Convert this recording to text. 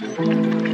Música